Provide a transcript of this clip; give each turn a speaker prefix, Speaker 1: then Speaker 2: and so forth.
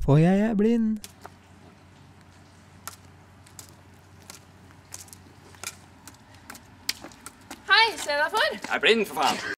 Speaker 1: For jeg er blind.
Speaker 2: Hei, se deg for.
Speaker 3: Jeg er blind, for faen.